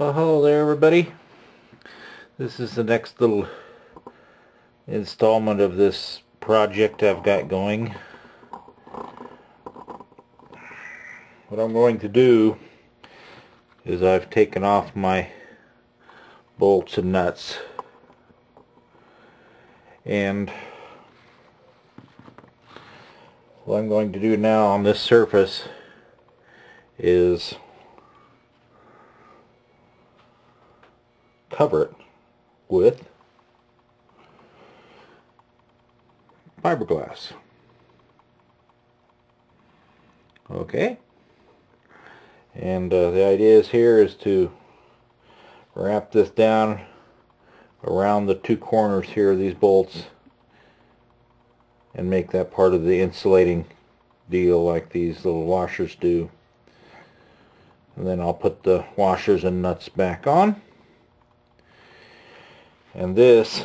Well, hello there everybody. This is the next little installment of this project I've got going. What I'm going to do is I've taken off my bolts and nuts and what I'm going to do now on this surface is cover it with fiberglass. Okay. And uh, the idea is here is to wrap this down around the two corners here these bolts and make that part of the insulating deal like these little washers do. And then I'll put the washers and nuts back on. And this,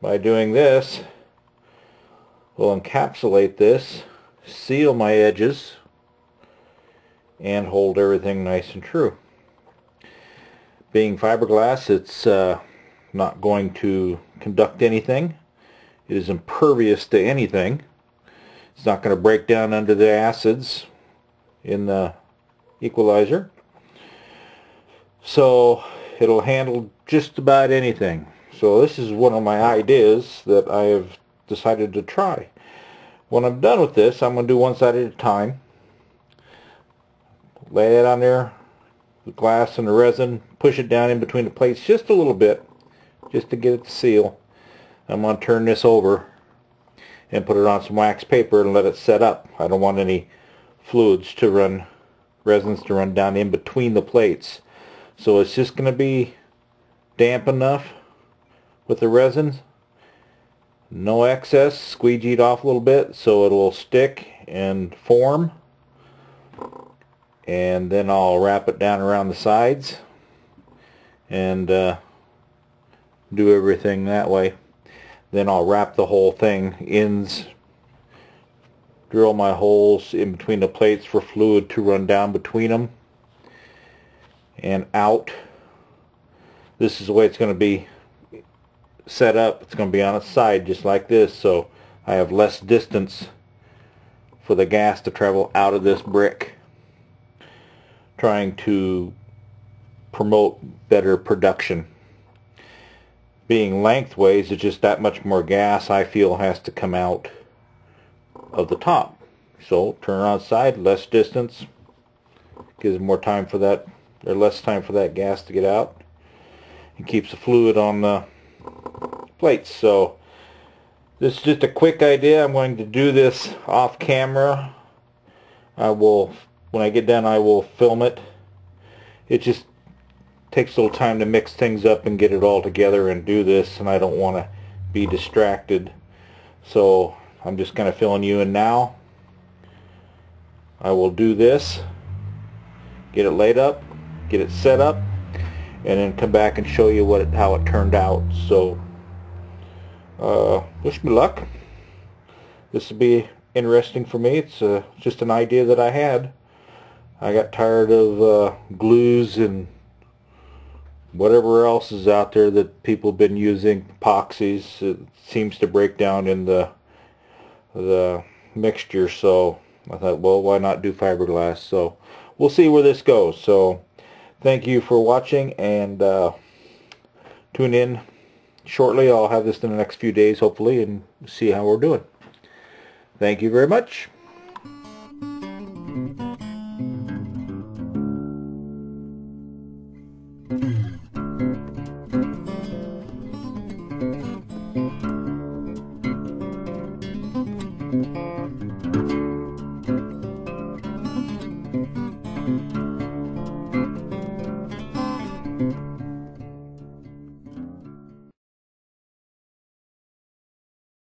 by doing this, will encapsulate this, seal my edges, and hold everything nice and true. Being fiberglass, it's uh, not going to conduct anything. It is impervious to anything. It's not going to break down under the acids in the equalizer. So it'll handle just about anything. So this is one of my ideas that I have decided to try. When I'm done with this, I'm going to do one side at a time. Lay it on there, the glass and the resin, push it down in between the plates just a little bit, just to get it to seal. I'm going to turn this over and put it on some wax paper and let it set up. I don't want any fluids to run, resins to run down in between the plates. So it's just going to be damp enough with the resin. No excess, squeegee it off a little bit so it will stick and form. And then I'll wrap it down around the sides and uh, do everything that way. Then I'll wrap the whole thing, ends, drill my holes in between the plates for fluid to run down between them and out. This is the way it's going to be set up it's going to be on its side just like this so I have less distance for the gas to travel out of this brick. Trying to promote better production. Being lengthways it's just that much more gas I feel has to come out of the top. So turn on side less distance. Gives more time for that or less time for that gas to get out. It keeps the fluid on the plates. So this is just a quick idea. I'm going to do this off camera. I will, when I get done, I will film it. It just takes a little time to mix things up and get it all together and do this, and I don't want to be distracted. So I'm just kind of filling you in now. I will do this, get it laid up, get it set up, and then come back and show you what it, how it turned out. So uh, wish me luck. This will be interesting for me. It's uh, just an idea that I had. I got tired of uh, glues and whatever else is out there that people have been using, epoxies. It seems to break down in the the mixture. So I thought, well, why not do fiberglass? So we'll see where this goes. So thank you for watching and uh, tune in shortly. I'll have this in the next few days, hopefully, and see how we're doing. Thank you very much.